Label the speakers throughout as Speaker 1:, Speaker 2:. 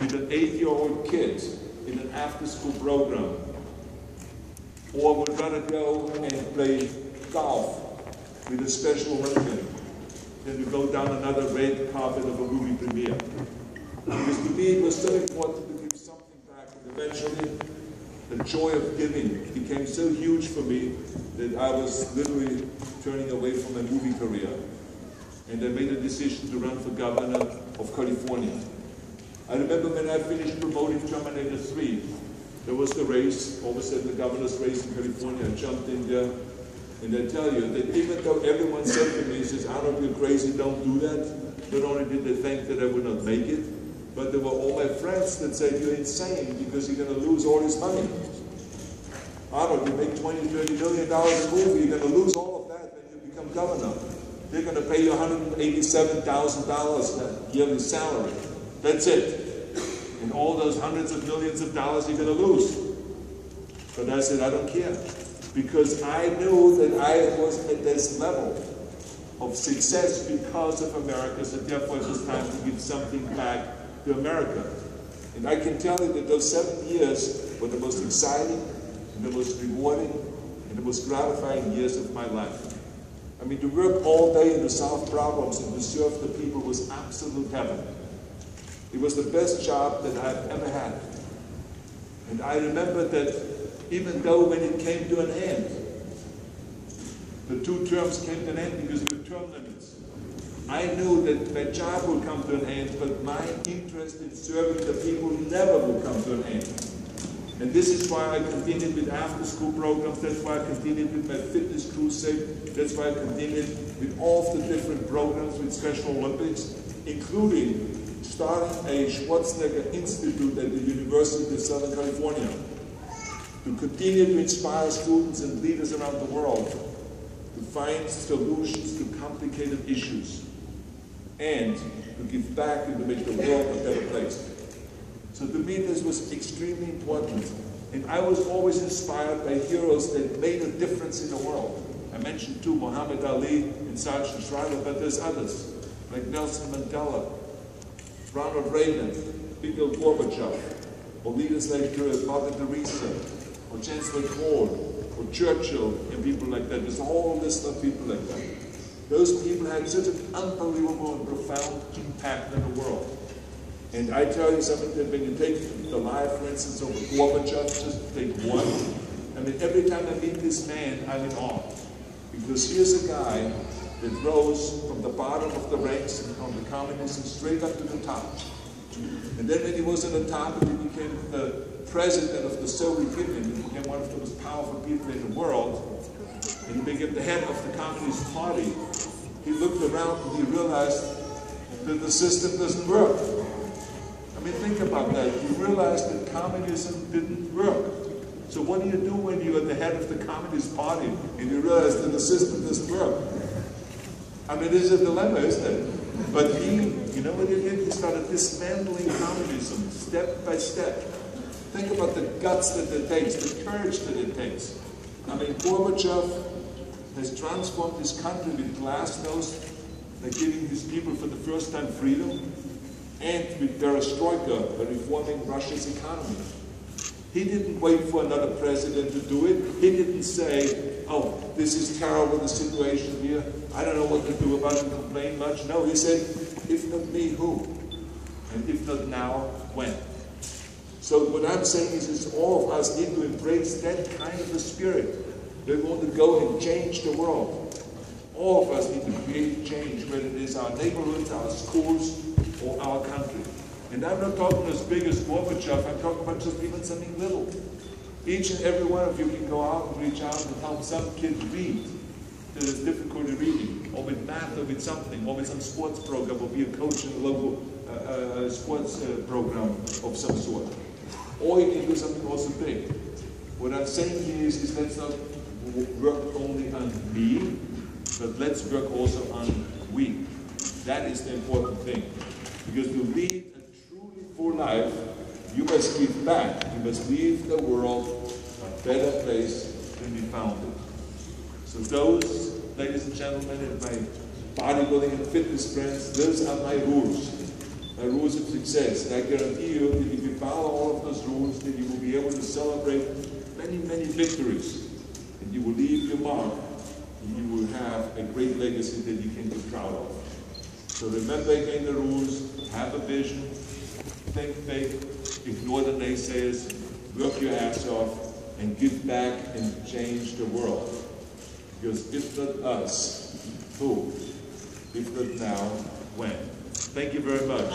Speaker 1: with an eight-year-old kid in an after-school program, or would rather go and play golf with a Special Olympian than to go down another red carpet of a movie premiere. Because to me it was so important to give something back, and eventually the joy of giving became so huge for me that I was literally turning away from my movie career. And I made a decision to run for governor of California. I remember when I finished promoting Terminator 3, there was the race, all of a sudden the governor's race in California. I jumped in there, and I tell you that even though everyone said to me, says, Arnold, you're crazy, don't do that. Not only did they think that I would not make it, but there were all my friends that said, you're insane because you're going to lose all this money. Arnold, you make 20, 30 million dollars a movie, you're going to lose all of that when you become governor. They're going to pay you $187,000 uh, yearly salary. That's it. And all those hundreds of millions of dollars you're going to lose. But I said, I don't care. Because I knew that I was at this level of success because of America, so therefore it was time to give something back to America. And I can tell you that those seven years were the most exciting, and the most rewarding, and the most gratifying years of my life. I mean, to work all day and to solve problems and to serve the people was absolute heaven. It was the best job that I've ever had. And I remember that even though when it came to an end, the two terms came to an end because of the term limits. I knew that my job would come to an end, but my interest in serving the people never would come to an end. And this is why I continued with after-school programs. That's why I continued with my fitness crusade. That's why I continued with all the different programs with Special Olympics, including starting a Schwarzenegger Institute at the University of Southern California to continue to inspire students and leaders around the world to find solutions to complicated issues and to give back and to make the world a better place. So to me this was extremely important. And I was always inspired by heroes that made a difference in the world. I mentioned two, Muhammad Ali and Sargent Shriver, but there's others, like Nelson Mandela, Ronald Reagan, Mikhail Gorbachev, or leaders like Mother Teresa, or Chancellor Kohl, or Churchill, and people like that. There's a whole list of people like that. Those people had such an unbelievable and profound impact in the world. And I tell you something that when you take the life, for instance, of Gorbachev, just take one. I mean, every time I meet this man, I'm in awe. Because here's a guy that rose from the bottom of the ranks communism straight up to the top. And then when he was at the top he became the president of the Soviet Union, he became one of the most powerful people in the world, and he became the head of the Communist Party, he looked around and he realized that the system doesn't work. I mean, think about that. You realize that communism didn't work. So what do you do when you're at the head of the Communist Party and you realize that the system doesn't work? I mean, it's a dilemma, isn't it? But he, you know what he did? He started dismantling communism step by step. Think about the guts that it takes, the courage that it takes. I mean, Gorbachev has transformed his country with glasnost, by giving his people for the first time freedom, and with perestroika, by reforming Russia's economy. He didn't wait for another president to do it. He didn't say, oh, this is terrible, the situation here. I don't know what to do about it, complain much. No, he said, if not me, who? And if not now, when? So what I'm saying is, is all of us need to embrace that kind of a spirit. We want to go and change the world. All of us need to create change, whether it is our neighborhoods, our schools, or our country. And I'm not talking as big as Gorbachev, I'm talking about just even something little. Each and every one of you can go out and reach out and help some kid read that has difficulty reading, or with math, or with something, or with some sports program, or be a coach in a local uh, uh, sports uh, program of some sort. Or you can do something also big. What I'm saying here is, is let's not work only on me, but let's work also on we. That is the important thing. Because to lead a truly full life, you must give back. You must leave the world a better place than we found it. So those, ladies and gentlemen, and my bodybuilding and fitness friends, those are my rules.
Speaker 2: My rules of success. And I guarantee you that if you follow all of those rules, then you will be able to celebrate many, many victories. And you will leave your mark. And you will have a great legacy that you can be proud of. So remember again the rules, have a vision, think big, ignore the naysayers, work your ass off, and give back and change the world. Because if not us, who? If not now, when? Thank you very much.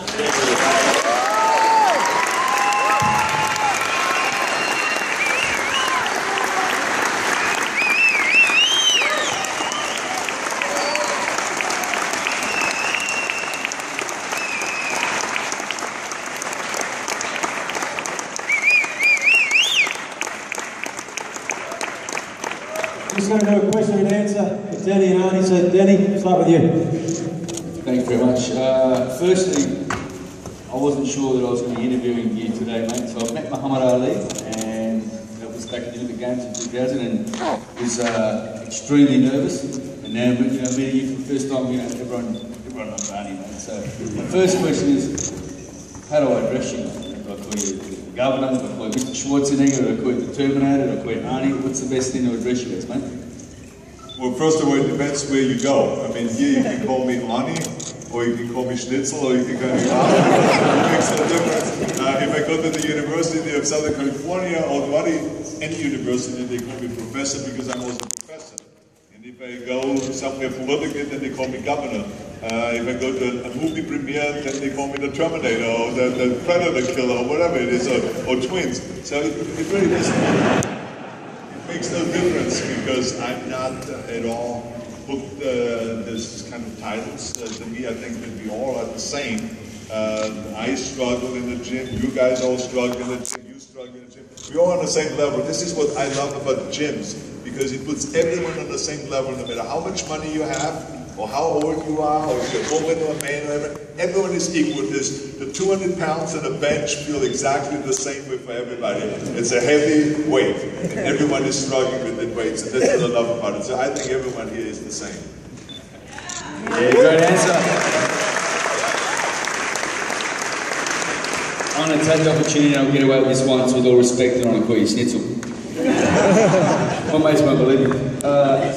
Speaker 3: Just going to do a question and answer with Danny and Arnie. So, Danny, start with you.
Speaker 4: Thank you very much. Uh, firstly, I wasn't sure that I was going to be interviewing you today, mate. So I've met Muhammad Ali, and that was back at the Olympic Games in 2000, and was uh, extremely nervous. And now, you know, meeting you for the first time, you know, everyone, everyone knows Arnie, mate. So the first question is, how do I address you? Do I call you the governor? Do I call you Mr. Schwarzenegger? Do I call you the Terminator? Do I call you Arnie? What's the best thing to address you as, mate?
Speaker 1: Well, first of all, it depends where you go. I mean, here you can call me Ani, or you can call me Schnitzel, or you can call me Arnie. it makes no difference. Uh, if I go to the University of Southern California or Wadi, any university, they call me professor because I'm also a professor. And if I go somewhere politically, then they call me governor. Uh, if I go to a movie premiere, then they call me the Terminator, or the, the Predator Killer, or whatever it is, or, or twins. So it, it really doesn't makes no difference because I'm not at all hooked uh, this kind of titles. Uh, to me, I think that we all are the same. Uh, I struggle in the gym. You guys all struggle in the gym. You struggle in the gym. We're all on the same level. This is what I love about gyms because it puts everyone on the same level, no matter how much money you have, or how old you are, or if you're a woman or a man, or whatever. Everyone is equal. This, the 200 pounds on the bench feel exactly the same way for everybody. It's a heavy weight. And everyone is struggling with that weight. So that's what I love about it. So I think everyone here is the same.
Speaker 4: Yeah, great answer. I'm going to take the opportunity and I'll get away with this once with all respect and to call you Schnitzel. My mates won't believe me. Uh,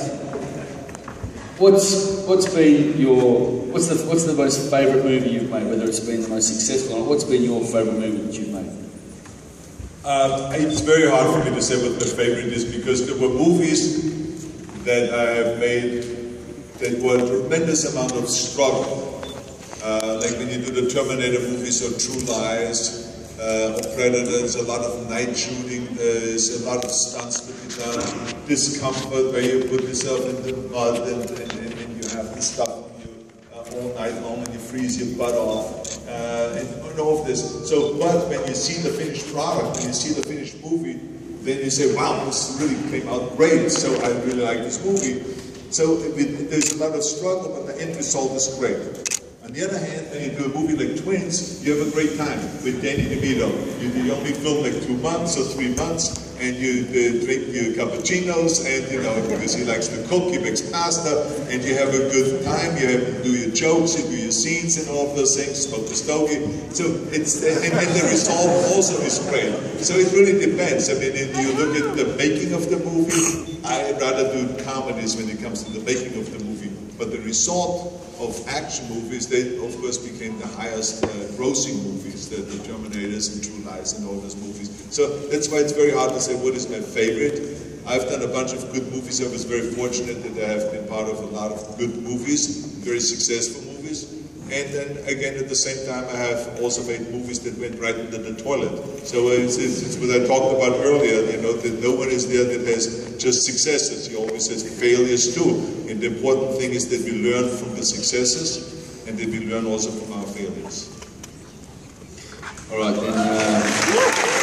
Speaker 4: what's, what's been your, what's the, what's the most favourite movie you've made, whether it's been the most successful or? What's been your favourite movie that you've made?
Speaker 1: Um, it's very hard for me to say what my favorite is because there were movies that I have made that were a tremendous amount of struggle. Uh, like when you do the Terminator movies or True Lies uh, or Predators, a lot of night shooting, there's a lot of stunts with be done, discomfort where you put yourself in the mud and, and have to stop you uh, all night long and you freeze your butt off uh, and, and all of this. So, but when you see the finished product, when you see the finished movie, then you say, wow, this really came out great, so I really like this movie. So it, there's a lot of struggle, but the end result is great. On the other hand, when you do a movie like Twins, you have a great time with Danny DeVito. You, you only film like two months or three months, and you uh, drink your cappuccinos, and you know, because he likes to cook, he makes pasta, and you have a good time. You have to do your jokes, you do your scenes, and all of those things, smoke the stogie. So it's, and, the result also is great. So it really depends. I mean, if you look at the making of the movie, I rather do comedies when it comes to the making of the movie. But the result of action movies, they of course became the highest uh, grossing movies, the, the Terminators and True Lies and all those movies. So that's why it's very hard to say what is my favorite. I've done a bunch of good movies. I was very fortunate that I have been part of a lot of good movies, very successful movies. And then again, at the same time, I have also made movies that went right into the toilet. So it's, it's, it's what I talked about earlier, you know, that no one is there that has just successes. He always has failures too. And the important thing is that we learn from the successes and that we learn also from our failures.
Speaker 4: All right, then. Uh,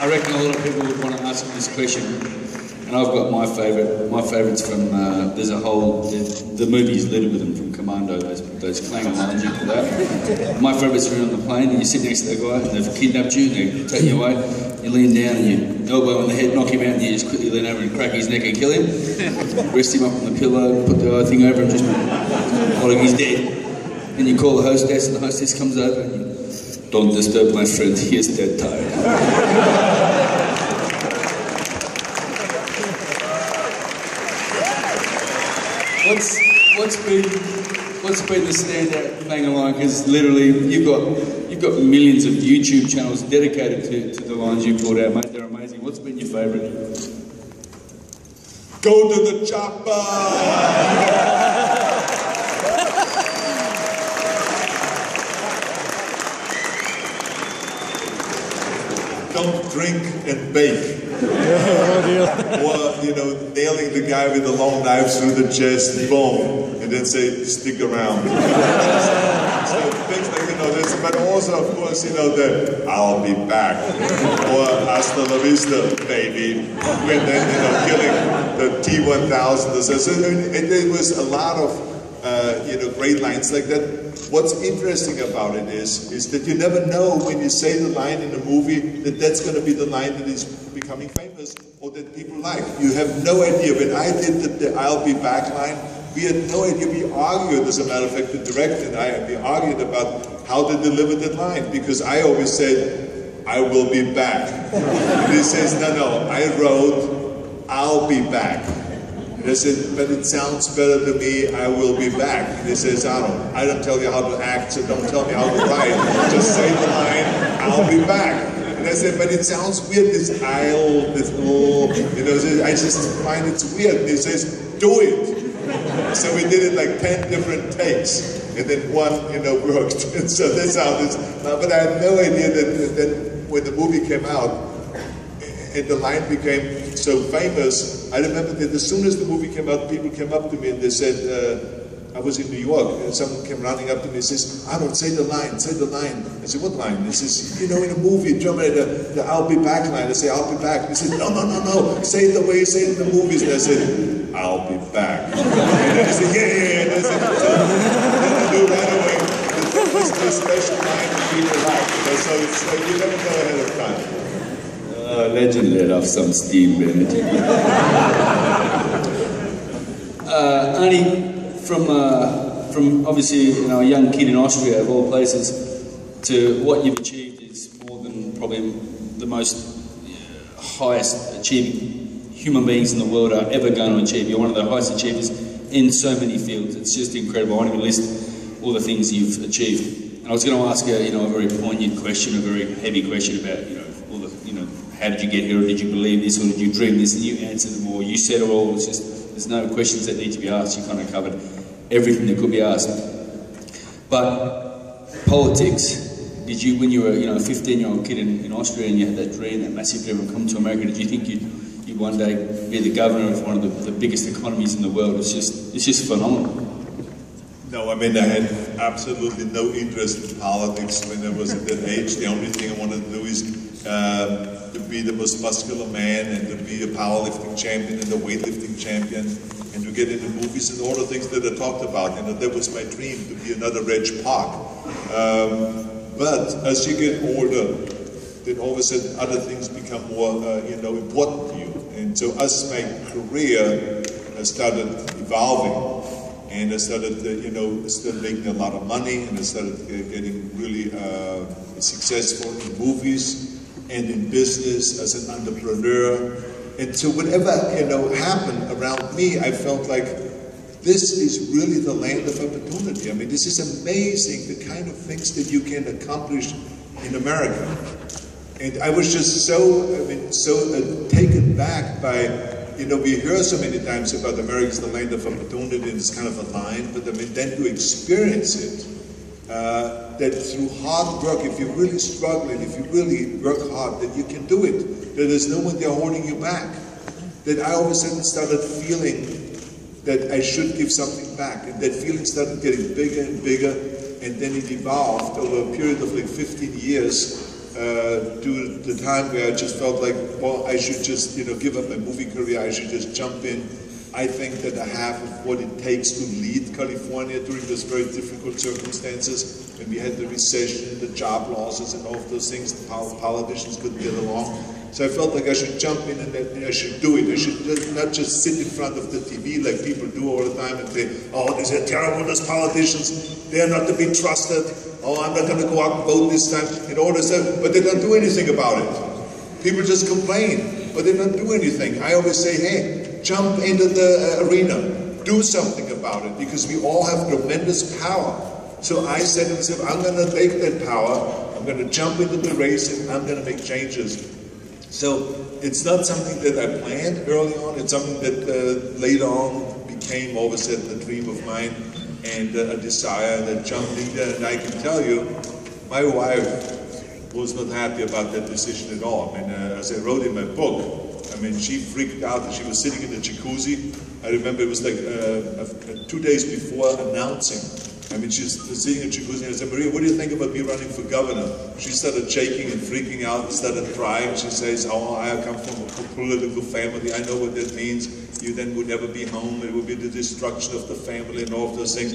Speaker 4: I reckon a lot of people would want to ask me this question, and I've got my favourite. My favourite's from. Uh, there's a whole. The, the movie's littered with them from Commando. Those those clang lines you put out. My favourite's you're on the plane and you sit next to that guy and they've kidnapped you and they take you away. You lean down and you elbow on the head, knock him out, and you just quickly lean over and crack his neck and kill him. Rest him up on the pillow, put the other thing over him, just like he's dead. and you call the hostess, and the hostess comes over and you, don't disturb my friend, he is dead tired. What's what's been what's been the standout thing along? Because literally, you've got you've got millions of YouTube channels dedicated to, to the lines you pulled out, mate. They're amazing. What's been your favourite?
Speaker 1: Go to the chopper! Don't drink and bake. or, you know, nailing the guy with the long knife through the chest, boom, and then say, stick around. so things like, you know, this, but also, of course, you know, the I'll be back, or hasta la vista, baby, and then, you know, killing the T-1000. So it, it was a lot of, uh, you know, great lines like that. What's interesting about it is, is that you never know when you say the line in a movie that that's going to be the line that is becoming famous or that people like. You have no idea. When I did the, the I'll be back line, we had no idea. We argued, as a matter of fact, the director and I, we argued about how to deliver that line because I always said, I will be back. and he says, no, no, I wrote, I'll be back. And I said, but it sounds better to me, I will be back. And he says, I don't, I don't tell you how to act, so don't tell me how to write. Just say the line, I'll be back. And I said, but it sounds weird, this I'll, this oh, you know, I just find it's weird. He says, do it. So we did it like 10 different takes. And then one, you know, worked. And so that's how this, but I had no idea that, that when the movie came out, and the line became so famous, I remember that as soon as the movie came out, people came up to me and they said, uh, I was in New York, and someone came running up to me and says, I don't say the line, say the line. I said, what line? He says, you know, in a movie, Germany, the, the I'll be back line. I say, I'll be back. He says, no, no, no, no, say it the way you say it in the movies. And I said, I'll be back. And I said, yeah, yeah, yeah. And I said, so, then I knew right away that that was the special line that people like. So, so you never know ahead of time.
Speaker 4: Uh, legend let off some steam, Bennett. uh, Arnie, from, uh, from obviously you know, a young kid in Austria, of all places, to what you've achieved is more than probably the most highest achieving human beings in the world are ever going to achieve. You're one of the highest achievers in so many fields. It's just incredible. I won't even list all the things you've achieved. And I was going to ask you, you know, a very poignant question, a very heavy question about, you know, all the, you know, how did you get here, or did you believe this, or did you dream this, and you answered them all. You said it all. It's just there's no questions that need to be asked. You kind of covered everything that could be asked. But politics. Did you, when you were, you know, a 15-year-old kid in, in Austria, and you had that dream, that massive dream of coming to America, did you think you'd, you'd one day be the governor of one of the, the biggest economies in the world? It's just, it's just phenomenal.
Speaker 1: No, I mean, I had absolutely no interest in politics when I was at that age. The only thing I wanted to do is uh, be the most muscular man and to be a powerlifting champion and a weightlifting champion and to get into movies and all the things that I talked about. You know, that was my dream, to be another Reg Park. Um, but as you get older, then all of a sudden other things become more, uh, you know, important to you. And so as my career uh, started evolving, and I started, uh, you know, started making a lot of money, and I started uh, getting really uh, successful in movies and in business as an entrepreneur. And so whatever, you know, happened around me, I felt like this is really the land of opportunity. I mean, this is amazing, the kind of things that you can accomplish in America. And I was just so, I mean, so uh, taken back by you know, we hear so many times about America is the land of opportunity and it's kind of a line, but I mean, then to experience it, uh, that through hard work, if you're really struggling, if you really work hard, that you can do it, that there's no one there holding you back. That I all of a sudden started feeling that I should give something back, and that feeling started getting bigger and bigger, and then it evolved over a period of like 15 years uh, to the time where I just felt like, well, I should just, you know, give up my movie career. I should just jump in. I think that I have what it takes to lead California during those very difficult circumstances when we had the recession, the job losses, and all of those things. The politicians couldn't get along. So I felt like I should jump in and I should do it. I should not just sit in front of the TV like people do all the time and say, oh, these are terrible, those politicians. they're not to be trusted. Oh, I'm not going to go out and vote this time. And all this stuff, but they don't do anything about it. People just complain, but they don't do anything. I always say, hey, jump into the uh, arena, do something about it, because we all have tremendous power. So I said to myself, I'm going to take that power, I'm going to jump into the race, and I'm going to make changes. So it's not something that I planned early on. It's something that uh, later on became, all of a sudden, a dream of mine and uh, a desire that jumped in there. And I can tell you, my wife was not happy about that decision at all. I mean, uh, as I wrote in my book, I mean, she freaked out. She was sitting in the jacuzzi. I remember it was like uh, two days before announcing I mean, she's sitting in the jacuzzi and I said, Maria, what do you think about me running for governor? She started shaking and freaking out and started crying. She says, oh, I come from a political family. I know what that means. You then would never be home. It would be the destruction of the family and all of those things.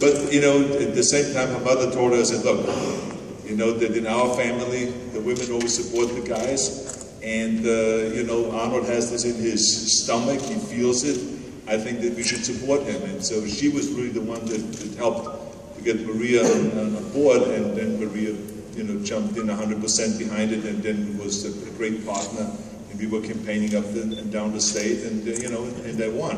Speaker 1: But, you know, at the same time, her mother told her, I said, look, you know, that in our family, the women always support the guys. And, uh, you know, Arnold has this in his stomach. He feels it. I think that we should support him. And so she was really the one that, that helped to get Maria on, on board, and then Maria, you know, jumped in 100% behind it, and then was a, a great partner. And we were campaigning up the, and down the state, and uh, you know, and I won.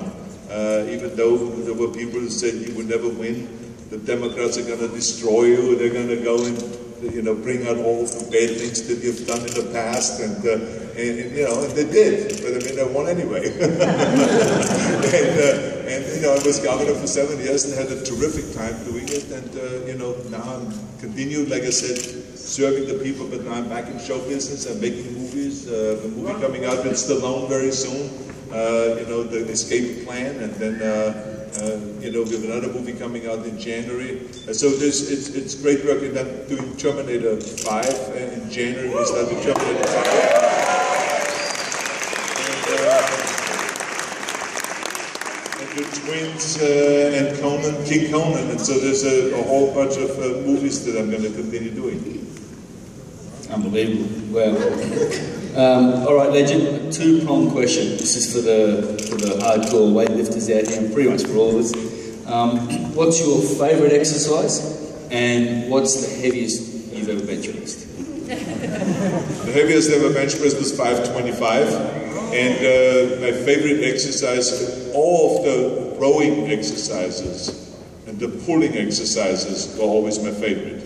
Speaker 1: Uh, even though there were people who said you would never win, the Democrats are going to destroy you. They're going to go and you know bring out all the bad things that you've done in the past, and, uh, and, and you know and they did. But I mean, they won anyway. and, uh, and you know, I was governor for seven years and had a terrific time doing it. And uh, you know, now I'm continued, like I said, serving the people. But now I'm back in show business. I'm making movies. Uh, the movie coming out with Stallone very soon. Uh, you know, the Escape Plan, and then. Uh, uh, you know, we have another movie coming out in January. Uh, so this, it's, it's great work, and I'm doing Terminator 5 in January. We start with Terminator 5. the twins uh, and Conan, King Conan, and so there's a, a whole bunch of uh, movies that I'm going to continue doing.
Speaker 4: Unbelievable. Well, um, all right, legend. Two prong question. This is for the for the hardcore weightlifters out here, and pretty much for all of us. Um, what's your favourite exercise, and what's the heaviest you've ever bench pressed?
Speaker 1: the heaviest ever bench press was 525. And uh, my favorite exercise, all of the rowing exercises and the pulling exercises were always my favorite.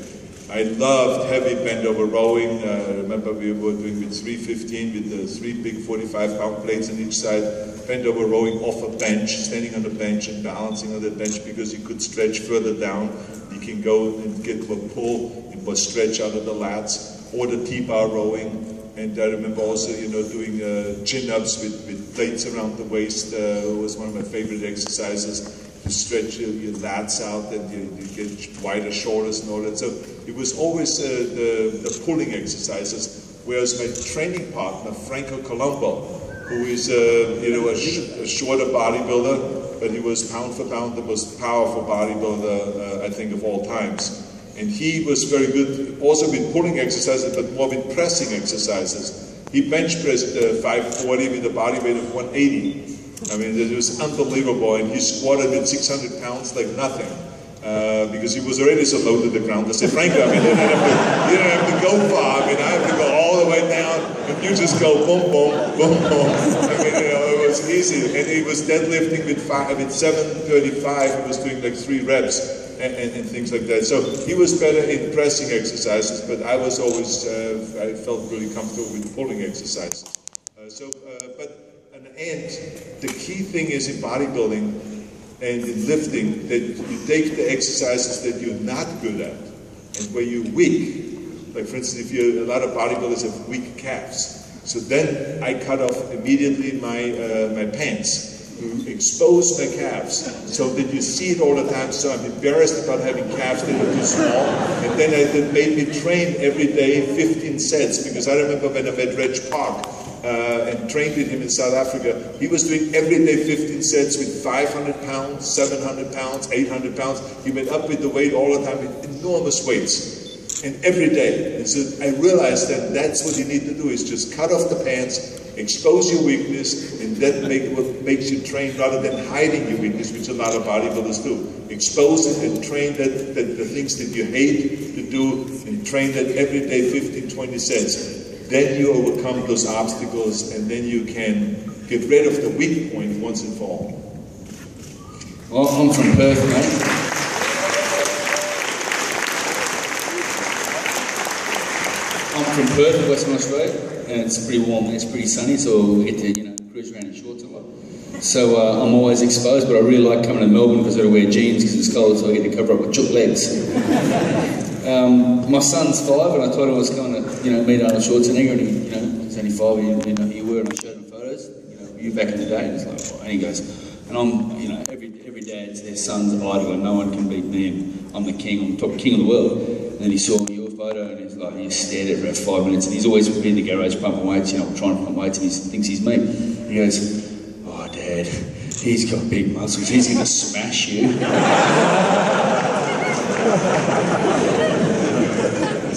Speaker 1: I loved heavy bend over rowing. Uh, I remember we were doing with 315 with the three big 45 pound plates on each side. Bend over rowing off a bench, standing on a bench and balancing on the bench because you could stretch further down. You can go and get a pull, you must stretch out of the lats. Or the T-bar rowing, and I remember also, you know, doing uh, chin-ups with, with plates around the waist uh, was one of my favorite exercises. To stretch your, your lats out and you, you, get wider shoulders and all that. So it was always uh, the, the pulling exercises. Whereas my training partner, Franco Columbu, who is, uh, you know, a, sh a, shorter bodybuilder, but he was pound for pound the most powerful bodybuilder, uh, I think, of all times. And he was very good also with pulling exercises, but more with pressing exercises. He bench pressed uh, 540 with a body weight of 180. I mean, it was unbelievable. And he squatted with 600 pounds like nothing. Uh, because he was already so low to the ground. I said, Franco, I mean, you don't, have to, don't have to go far. I mean, I have to go all the way down, and you just go boom, boom, boom, boom. I mean, you know, it was easy. And he was deadlifting with, five, with 735. He was doing like three reps and, and, and, things like that. So he was better in pressing exercises, but I was always, uh, I felt really comfortable with pulling exercises. Uh, so, uh, but in the key thing is in bodybuilding and in lifting that you take the exercises that you're not good at and where you're weak. Like for instance, if you a lot of bodybuilders have weak calves. So then I cut off immediately my, uh, my pants to expose my calves so that you see it all the time. So I'm embarrassed about having calves that are too small. And then I, that made me train every day 15 sets because I remember when I met Reg Park uh, and trained with him in South Africa, he was doing every day 15 sets with 500 pounds, 700 pounds, 800 pounds. He went up with the weight all the time with enormous weights. and every day. And so I realized that that's what you need to do is just cut off the pants, expose your weakness, and that make what makes you train rather than hiding your weakness, which a lot of bodybuilders do. Expose it and train that, that the things that you hate to do and train that every day 15, 20 sets. Then you overcome those obstacles and then you can get rid of the weak point once and for all.
Speaker 4: Well, I'm from Perth, mate. I'm from Perth, Western Australia, and it's pretty warm. It's pretty sunny, so we get to you know cruise around in shorts a lot. So uh, I'm always exposed, but I really like coming to Melbourne because I wear jeans because it's cold, so I get to cover up with chook legs. um, my son's five, and I thought I was going to you know meet Arnold Schwarzenegger, and he you know he's only five. You know you were, and I showed him photos. You know you back in the day, and he's like, oh, and he goes, and I'm you know every every dad's their son's idol, and no one can beat me, I'm the king, I'm the top king of the world. And then he saw your photo, and he's like, he stared at it for about five minutes, and he's always been in the garage pumping weights, you know, trying to pump weights, and he thinks he's me. And he goes, oh, Dad, he's got big muscles, he's going to smash you.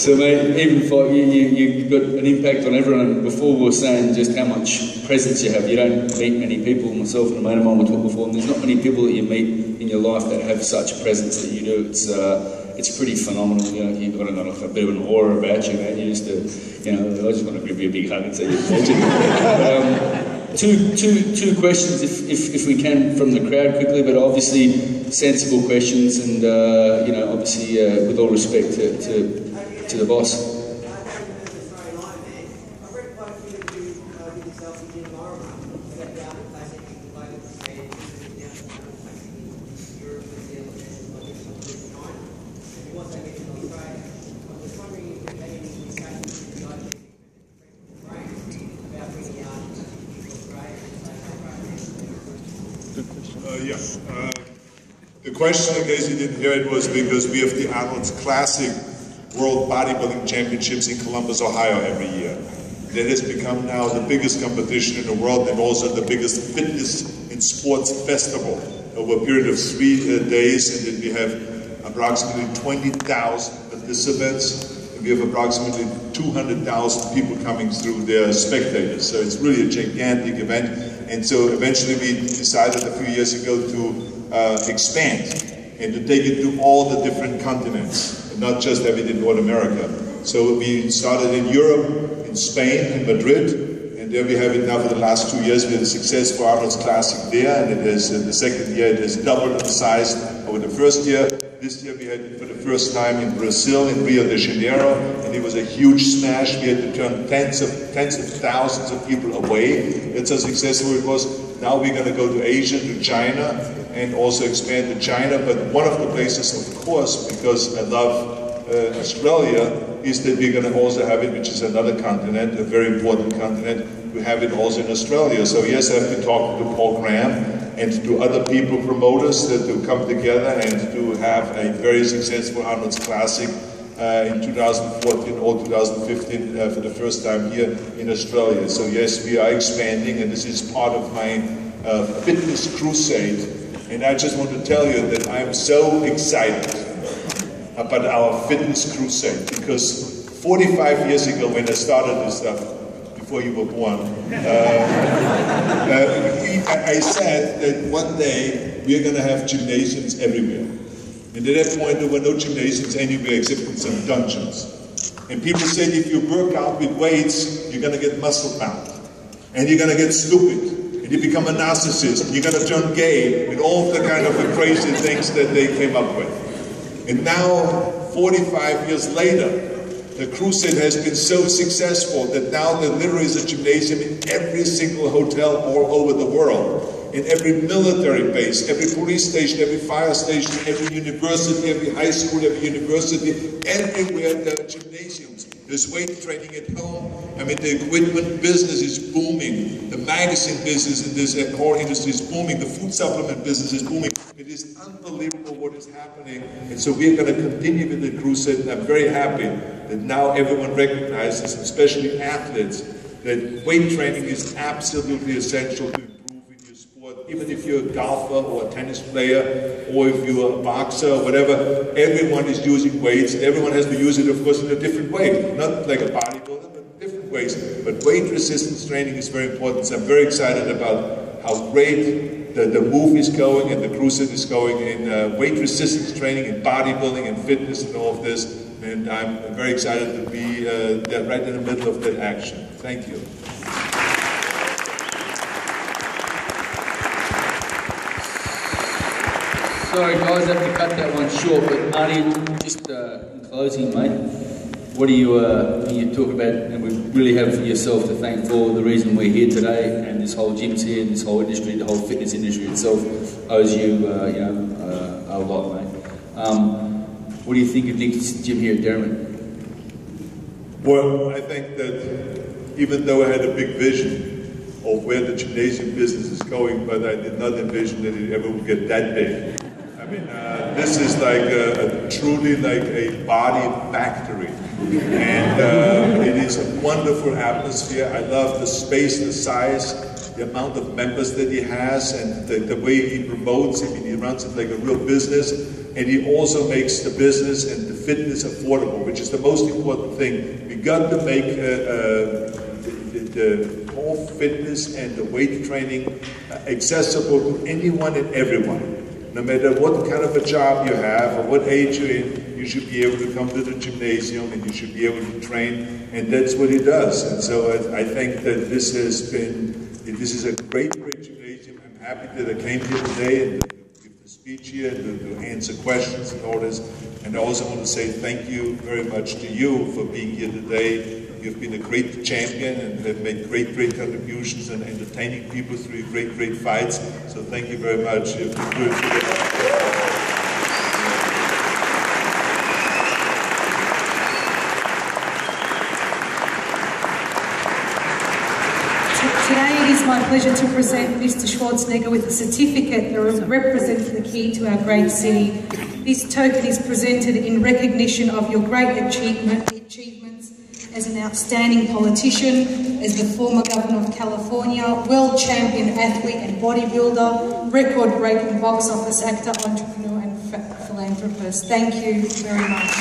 Speaker 4: So, mate, even for you, you, you've got an impact on everyone. Before we were saying just how much presence you have. You don't meet many people. Myself and a mate of mine were talking before, and there's not many people that you meet in your life that have such presence that you do. It's uh, it's pretty phenomenal. You know, you've got a, a bit of an aura about you, man. You just, uh, you know, I just want to give you a big hug and say you're um, two, two, two questions, if, if, if we can, from the crowd quickly, but obviously sensible questions, and uh, you know, obviously uh, with all respect to, to to the boss.
Speaker 1: Uh. Uh, the question, in case you didn't hear it, was because we have the Arnold's Classic World Bodybuilding Championships in Columbus, Ohio every year. That has become now the biggest competition in the world and also the biggest fitness and sports festival over a period of three uh, days. And then we have approximately 20,000 participants. And we have approximately 200,000 people coming through there, as spectators. So it's really a gigantic event. And so eventually we decided a few years ago to uh, expand and to take it to all the different continents, not just have it in North America. So we started in Europe, in Spain, in Madrid, and there we have it now for the last two years. We had a successful Arnold's Classic there, and it has, in the second year, it has doubled in size over the first year. This year we had it for the first time in Brazil, in Rio de Janeiro, and it was a huge smash. We had to turn tens of tens of thousands of people away. It's how successful it was. Now we're going to go to Asia, to China, and also expand to China. But one of the places, of course, because I love uh, Australia, is that we're going to also have it, which is another continent, a very important continent. We have it also in Australia. So yes, I've been talking to Paul Graham and to other people, promoters, that to come together and to have a very successful Arnold's Classic uh, in 2014 or 2015 uh, for the first time here in Australia. So yes, we are expanding, and this is part of my uh, fitness crusade. And I just want to tell you that I am so excited about our fitness crusade because 45 years ago when I started this stuff, before you were born, uh, uh, I, I said that one day we're going to have gymnasiums everywhere. And at that point, there were no gymnasiums anywhere except in some dungeons. And people said if you work out with weights, you're going to get muscle bound. And you're going to get stupid. You become a narcissist. You're going to turn gay. And all the kind of the crazy things that they came up with. And now, 45 years later, the crusade has been so successful that now there literally is a gymnasium in every single hotel all over the world in every military base, every police station, every fire station, every university, every high school, every university, everywhere there are gymnasiums. There's weight training at home. I mean, the equipment business is booming. The magazine business in this whole industry is booming. The food supplement business is booming. It is unbelievable what is happening. And so we're going to continue with the crusade. And I'm very happy that now everyone recognizes, especially athletes, that weight training is absolutely essential to even if you're a golfer or a tennis player, or if you're a boxer or whatever, everyone is using weights. Everyone has to use it, of course, in a different way. Not like a bodybuilder, but different ways. But weight resistance training is very important. So I'm very excited about how great the, the move is going and the Cruzit is going in uh, weight resistance training and bodybuilding and fitness and all of this. And I'm very excited to be uh, right in the middle of that action. Thank you.
Speaker 4: Sorry guys, I have to cut that one short, but Arnie, just uh, in closing, mate, what do you, uh, you talk about, and we really have for yourself to thank for the reason we're here today, and this whole gym's here, and this whole industry, the whole fitness industry itself owes you, uh, you know, uh, a lot, mate. Um, what do you think of Nick's gym here at Derrimut?
Speaker 1: Well, I think that even though I had a big vision of where the gymnasium business is going, but I did not envision that it ever would get that big. Uh, this is like a, a, truly like a body factory. And uh, it is a wonderful atmosphere. I love the space, the size, the amount of members that he has, and the, the way he promotes. I mean, he runs it like a real business. And he also makes the business and the fitness affordable, which is the most important thing. We got to make uh, uh the whole fitness and the weight training accessible to anyone and everyone. No matter what kind of a job you have or what age you're in, you should be able to come to the gymnasium and you should be able to train, and that's what he does. And so I, I think that this has been, this is a great, great gymnasium. I'm happy that I came here today and to give the speech here and to, to answer questions and all this. And I also want to say thank you very much to you for being here today You've been a great champion and have made great, great contributions and entertaining people through great, great fights. So thank you very much. You've been good.
Speaker 5: Today it is my pleasure to present Mr Schwarzenegger with a certificate that represents the key to our great city. This token is presented in recognition of your great achievement, achievement as an outstanding politician, as the former governor of California, world champion athlete and bodybuilder, record-breaking box office actor, entrepreneur and philanthropist. Thank you very much.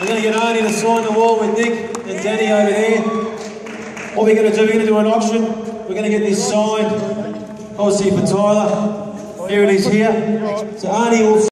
Speaker 3: We're going to get Arnie to sign the wall with Nick and Danny over there. What we're going to do, we're We're going to get this signed, obviously for Tyler.